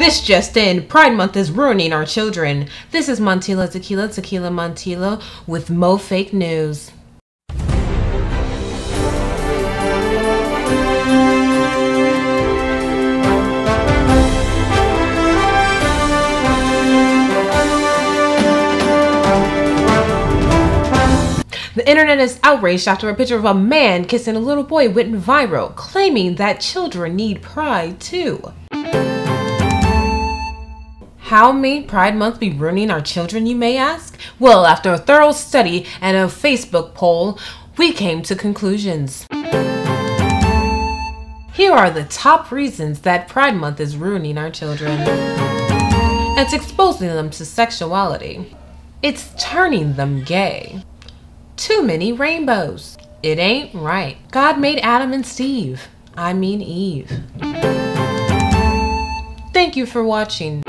This just in, Pride Month is ruining our children. This is Montila Tequila Tequila Montila with Mo Fake News. The internet is outraged after a picture of a man kissing a little boy went viral, claiming that children need pride too. How may Pride Month be ruining our children, you may ask? Well, after a thorough study and a Facebook poll, we came to conclusions. Here are the top reasons that Pride Month is ruining our children. It's exposing them to sexuality. It's turning them gay. Too many rainbows. It ain't right. God made Adam and Steve. I mean Eve. Thank you for watching.